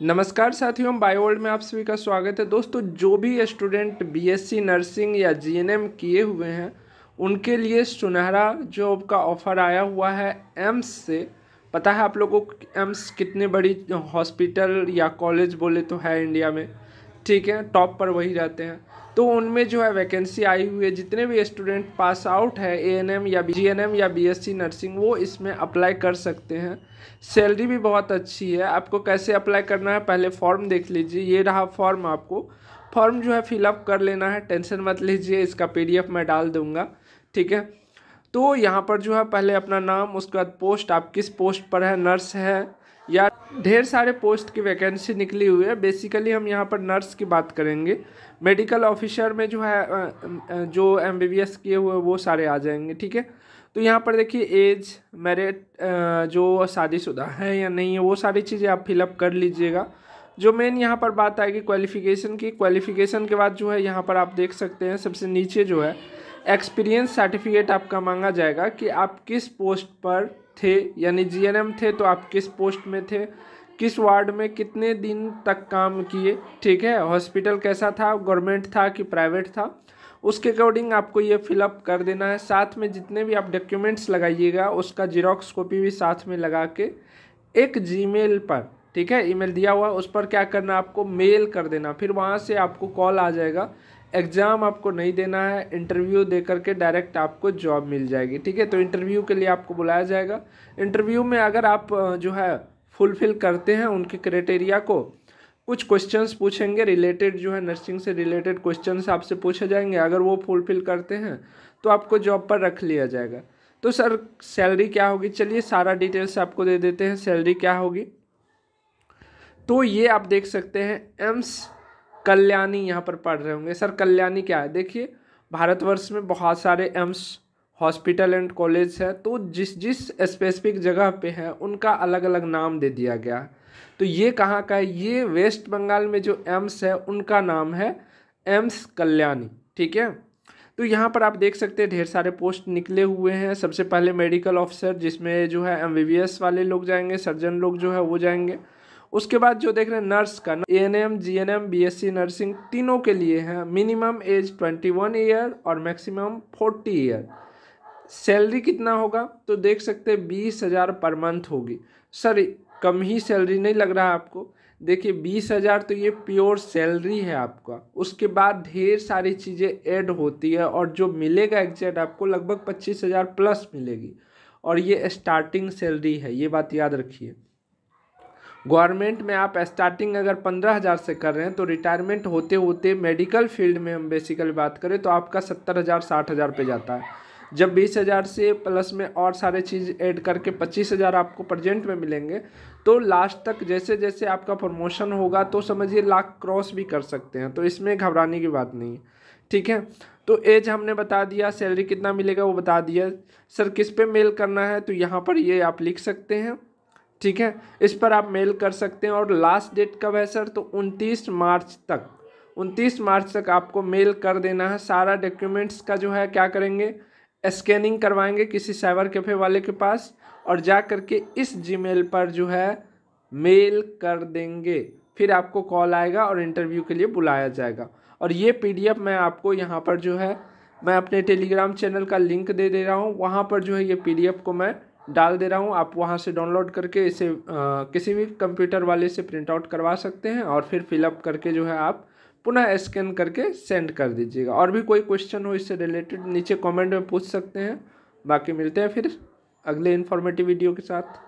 नमस्कार साथियों बायोवर्ल्ड में आप सभी का स्वागत है। दोस्तों, जो भी स्टूडेंट बीएससी नर्सिंग या जीएनएम किए हुए हैं, उनके लिए सुनहरा जॉब का ऑफ़र आया हुआ है एम्स से। पता है आप लोगों को एम्स कितने बड़ी हॉस्पिटल या कॉलेज बोले तो है इंडिया में। ठीक है टॉप पर वही रहते हैं। तो उनमें जो है वैकेंसी आई हुई है। जितने भी स्टूडेंट पास आउट है एएनएम या जीएनएम या बीएससी नर्सिंग वो इसमें अप्लाई कर सकते हैं। सैलरी भी बहुत अच्छी है। आपको कैसे अप्लाई करना है, पहले फॉर्म देख लीजिए। ये रहा फॉर्म आपको। फॉर्म जो है फिलअप कर लेना है। टेंशन मत लीजिए, इसका पीडीएफ मैं डाल दूँगा। ठीक है? तो यहाँ पर जो है पहले अपना नाम, उसके बाद पोस्ट आप किस पोस्ट पर है? नर्स है। या ढेर सारे पोस्ट की वैकेंसी निकली हुई है। बेसिकली हम यहाँ पर नर्स की बात करेंगे। मेडिकल ऑफिसर में जो है जो एम बी बी एस किए हुए वो सारे आ जाएँगे, ठीक है? तो यहाँ पर देखिए एज मेरिट जो शादीशुदा है या नहीं है, वो सारी चीज़ें आप फिलअप कर लीजिएगा। जो मेन यहाँ पर बात आएगी क्वालिफिकेशन की क्वालिफिकेशन के बाद जो है, यहाँ पर आप देख सकते हैं, सबसे नीचे जो है एक्सपीरियंस सर्टिफिकेट आपका मांगा जाएगा कि आप किस पोस्ट पर थे, यानी जीएनएम थे तो आप किस पोस्ट में थे? किस वार्ड में कितने दिन तक काम किए? ठीक है हॉस्पिटल कैसा था? गवर्नमेंट था कि प्राइवेट था? उसके अकॉर्डिंग आपको ये फिलअप कर देना है। साथ में जितने भी आप डॉक्यूमेंट्स लगाइएगा, उसका जीरोक्स कॉपी भी साथ में लगा के एक जीमेल पर, ठीक है ईमेल दिया हुआ, उस पर क्या करना आपको? मेल कर देना। फिर वहाँ से आपको कॉल आ जाएगा। एग्ज़ाम आपको नहीं देना है, इंटरव्यू दे करके डायरेक्ट आपको जॉब मिल जाएगी, ठीक है? तो इंटरव्यू के लिए आपको बुलाया जाएगा। इंटरव्यू में अगर आप जो है, फुलफ़िल करते हैं उनके क्राइटेरिया को, कुछ क्वेश्चंस पूछेंगे, रिलेटेड जो है, नर्सिंग से रिलेटेड क्वेश्चंस आपसे पूछे जाएँगे, अगर वो फुलफ़िल करते हैं तो आपको जॉब पर रख लिया जाएगा। तो सर, सैलरी क्या होगी? चलिए सारा डिटेल्स आपको दे देते हैं, सैलरी क्या होगी? तो ये आप देख सकते हैं, एम्स कल्याणी यहाँ पर पढ़ रहे होंगे। सर, कल्याणी क्या है? देखिए, भारतवर्ष में बहुत सारे एम्स, हॉस्पिटल एंड कॉलेज है तो जिस जिस स्पेसिफिक जगह पे है, उनका अलग अलग नाम दे दिया गया। है तो ये कहाँ का है? ये वेस्ट बंगाल में जो एम्स है, उनका नाम है एम्स कल्याणी, ठीक है? तो यहाँ पर आप देख सकते हैं, ढेर सारे पोस्ट निकले हुए हैं। सबसे पहले मेडिकल ऑफिसर, जिसमें जो है एम वाले लोग जाएँगे, सर्जन लोग जो है, वो जाएँगे। उसके बाद जो देख रहे हैं नर्स का A N M G N M B S C nursing तीनों के लिए है। Minimum age twenty one year और मैक्सिमम फोर्टी ईयर सैलरी कितना होगा? तो देख सकते हैं बीस हज़ार पर मंथ होगी। सर कम ही सैलरी नहीं लग रहा है आपको। देखिए, बीस हज़ार तो ये प्योर सैलरी है आपका। उसके बाद ढेर सारी चीज़ें ऐड होती है और जो मिलेगा एग्जैक्ट आपको लगभग पच्चीस हज़ार प्लस मिलेगी। और ये स्टार्टिंग सैलरी है, ये बात याद रखिए। गवर्नमेंट में आप स्टार्टिंग अगर पंद्रह हज़ार से कर रहे हैं तो रिटायरमेंट होते होते मेडिकल फ़ील्ड में हम बेसिकली बात करें तो आपका सत्तर हज़ार, साठ हज़ार पे जाता है। जब बीस हज़ार से प्लस में और सारे चीज़ ऐड करके पच्चीस हज़ार आपको प्रजेंट में मिलेंगे तो लास्ट तक जैसे जैसे आपका प्रमोशन होगा तो समझिए लाख क्रॉस भी कर सकते हैं तो इसमें घबराने की बात नहीं है। ठीक है? तो एज हमने बता दिया सैलरी कितना मिलेगा वो बता दिया। सर, किस पे मेल करना है तो यहाँ पर ये आप लिख सकते हैं। ठीक है? इस पर आप मेल कर सकते हैं। और लास्ट डेट कब है सर तो उनतीस मार्च तक। उनतीस मार्च तक आपको मेल कर देना है। सारा डॉक्यूमेंट्स का जो है, क्या करेंगे? स्कैनिंग करवाएँगे किसी साइबर कैफ़े वाले के पास। और जा करके इस जीमेल पर जो है मेल कर देंगे। फिर आपको कॉल आएगा और इंटरव्यू के लिए बुलाया जाएगा। और ये पीडीएफ मैं आपको यहाँ पर जो है, मैं अपने टेलीग्राम चैनल का लिंक दे दे रहा हूँ। वहाँ पर जो है ये पीडीएफ को मैं डाल दे रहा हूँ। आप वहाँ से डाउनलोड करके इसे आ, किसी भी कंप्यूटर वाले से प्रिंट आउट करवा सकते हैं और फिर फिलअप करके जो है आप पुनः स्कैन करके सेंड कर दीजिएगा। और भी कोई क्वेश्चन हो इससे रिलेटेड नीचे कमेंट में पूछ सकते हैं। बाकी मिलते हैं फिर अगले इन्फॉर्मेटिव वीडियो के साथ।